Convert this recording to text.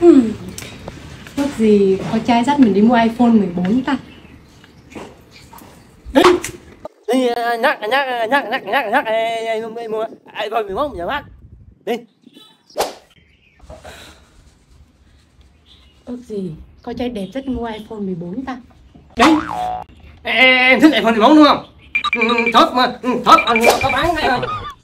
Ừ. Ước gì có trai dắt mình đi mua iPhone 14 ta. Đi. Đi ờ, nhắc nhắc nhắc nhắc nhắc nhắc mua iPhone 14 nhớ mắt đi. Ước gì có trai đẹp dắt mua iPhone 14 ta. Đi. Em thích iPhone 14 đúng không? Ừ, ừ, thớt mà. Thớt, thớt bán hay không